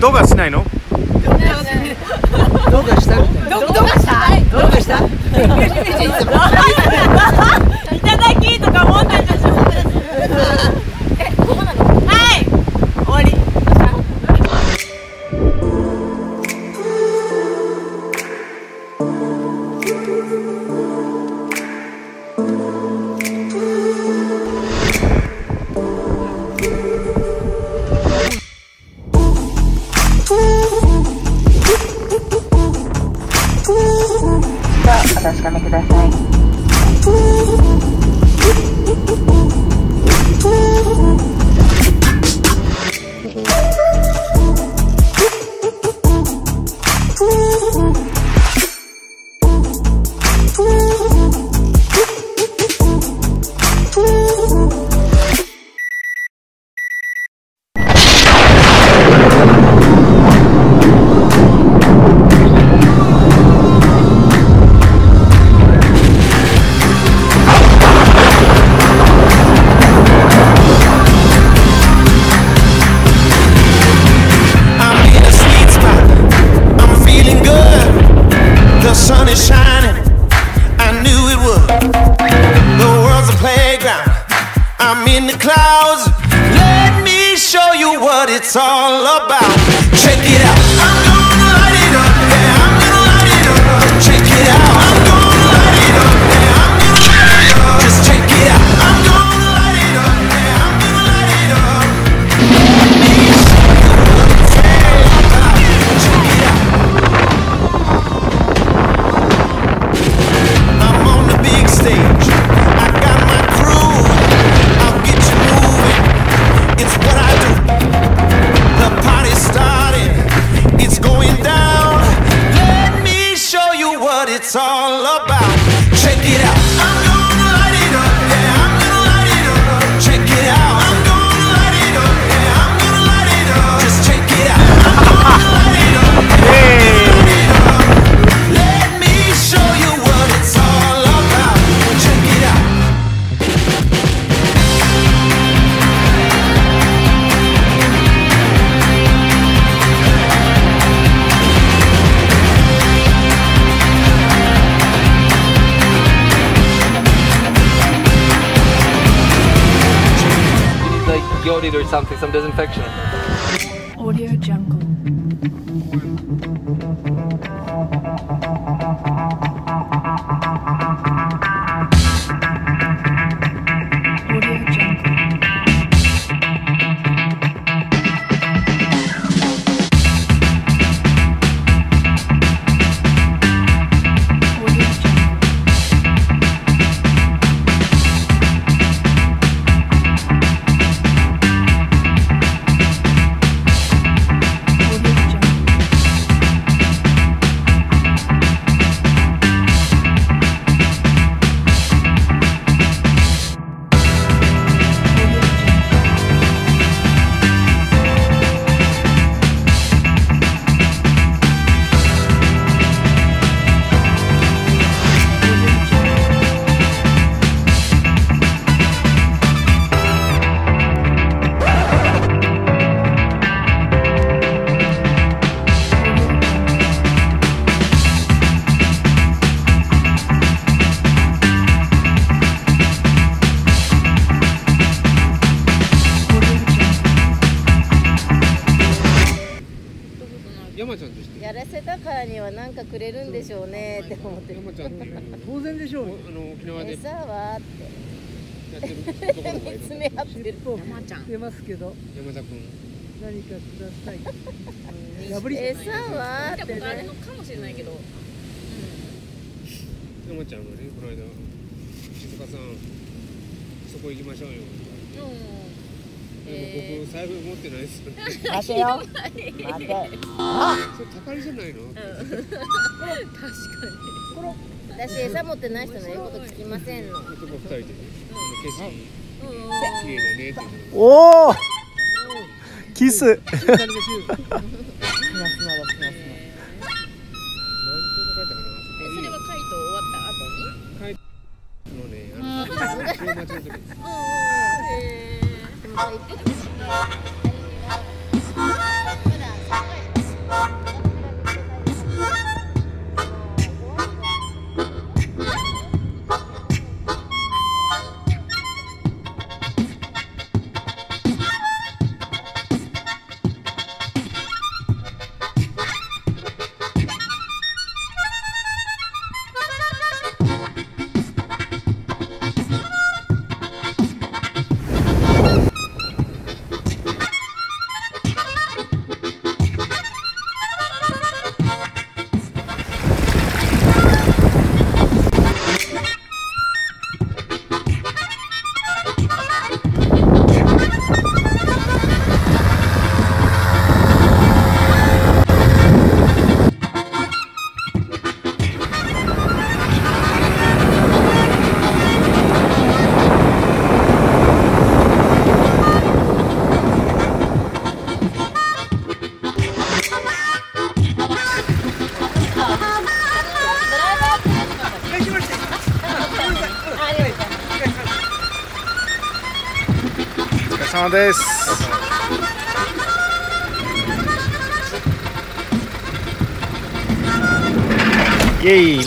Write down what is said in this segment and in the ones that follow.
どうかしないの？どうかした？した？いどうかした？いただきとか思って Check it out. Yodid or something, some disinfection. Audio Jungle. め合ってる尻尾出ますけど。山田君。何かください。餌はってねかもしれないけど山ちゃんがねこの間静香さんそこ行きましょうよ。でも僕財布持ってないです。よね待てよ。待て。それ高いじゃないの？私餌持ってない人の言うこと聞きませんの。男二人でおおキス。左で様です。イ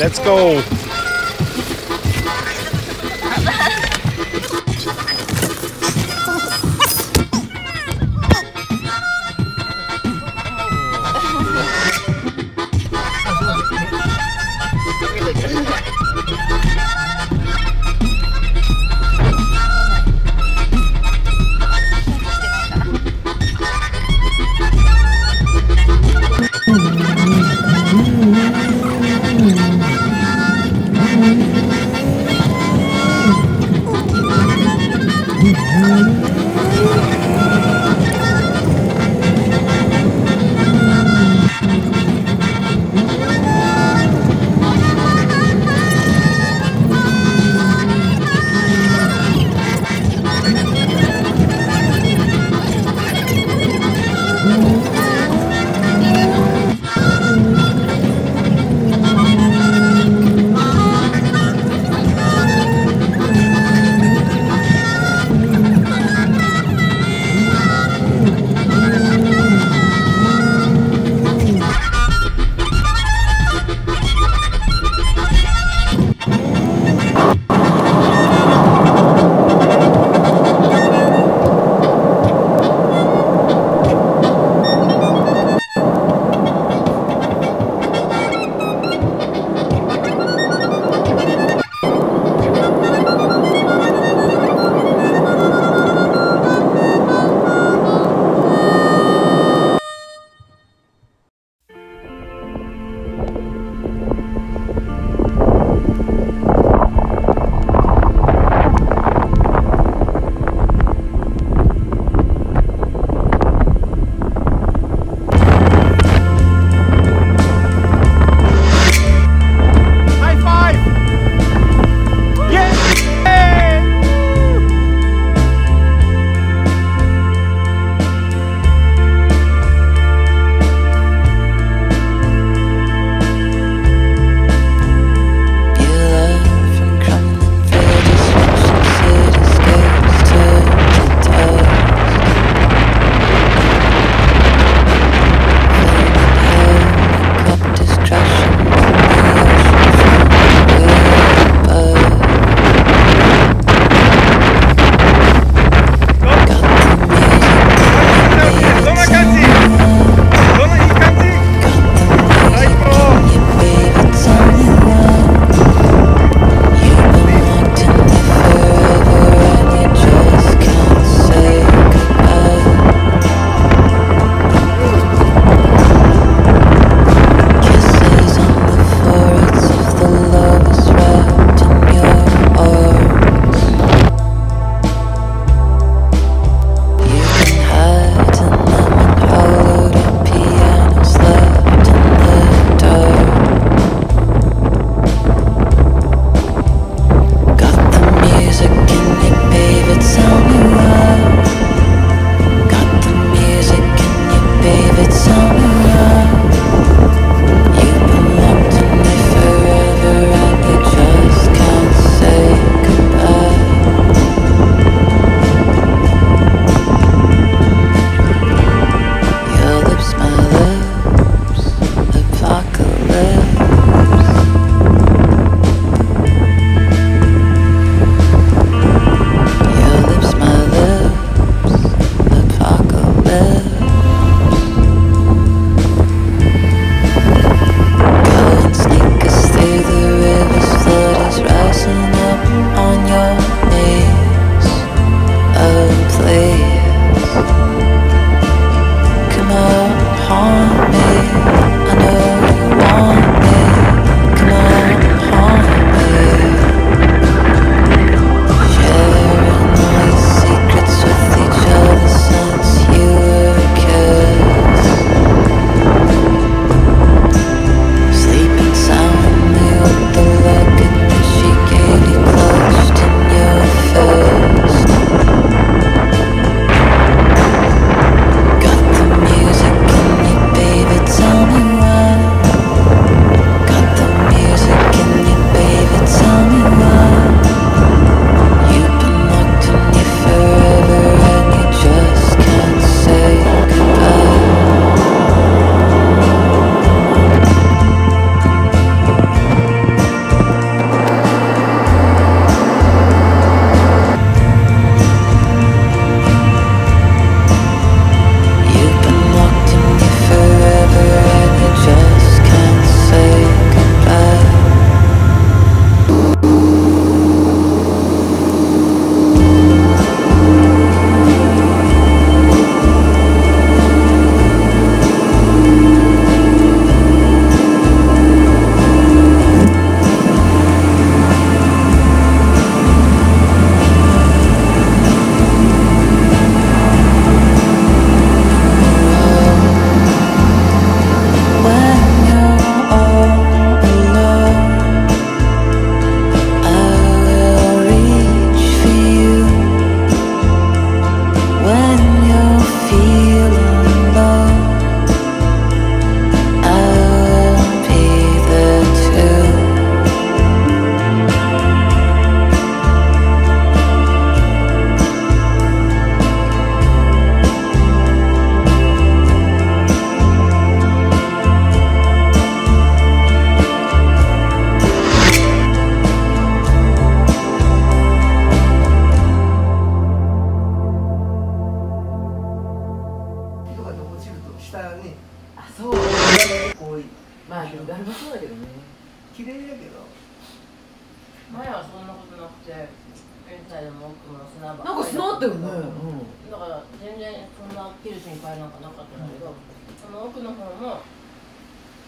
奥の方も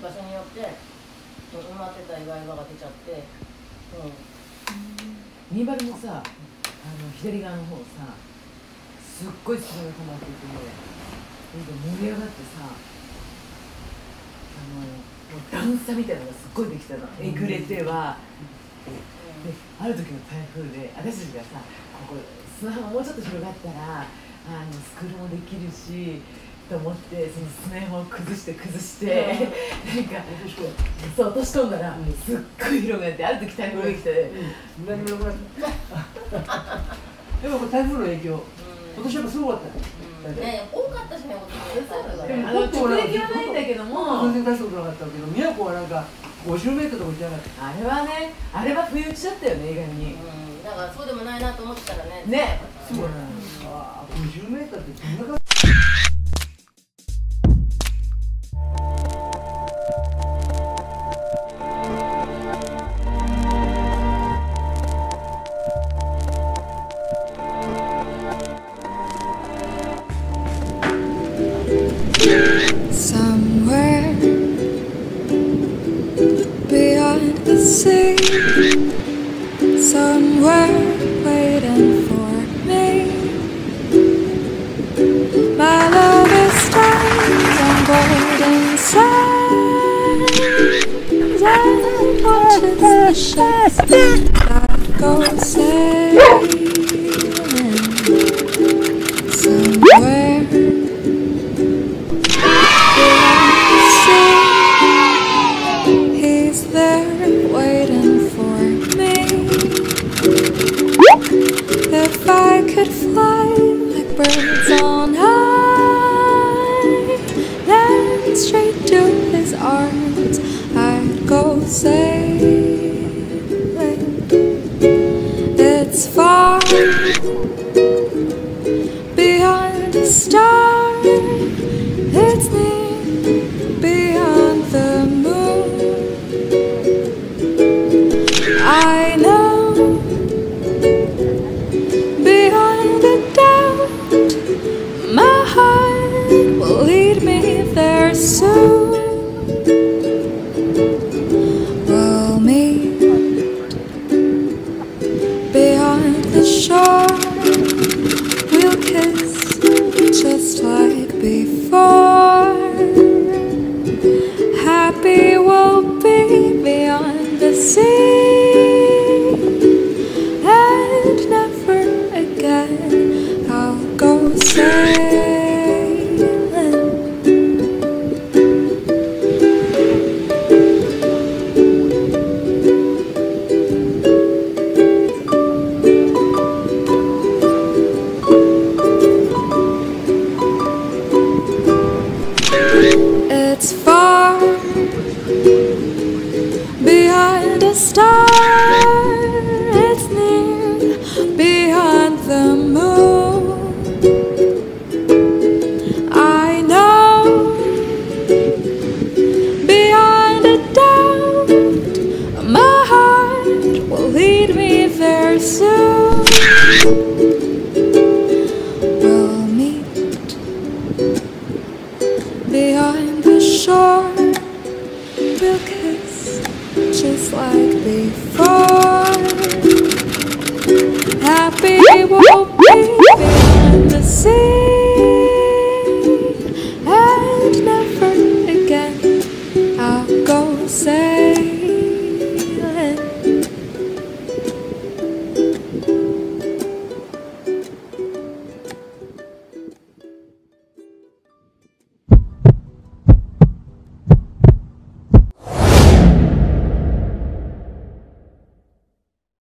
場所によって埋まってた岩場が出ちゃって、うん、新原もさあの左側の方さすっごい砂が溜まっていてなんか盛り上がってさあのもう段差みたいなのがすっごいできたの。えぐれては、である時の台風で私たちがさここ砂浜もうちょっと広がったらあのスクールもできるしと思ってその砂山を崩して崩して、なんかそう落とし込んだら、すっごい広がってある時台風が来て、何もなくなったでもこれ台風の影響今年やっぱすごかったよね多かったしね、お年でもあの直撃はないんだけども全然大したことなかったけど宮古はなんか50メートルとか行ってなかった。あれはねあれは不意打ちだったよね意外に、うん、だからそうでもないなと思ってたらね。ね。そうやなああ50メートルってどんな感じ？Stars. star. just like before. Happy won't be the same.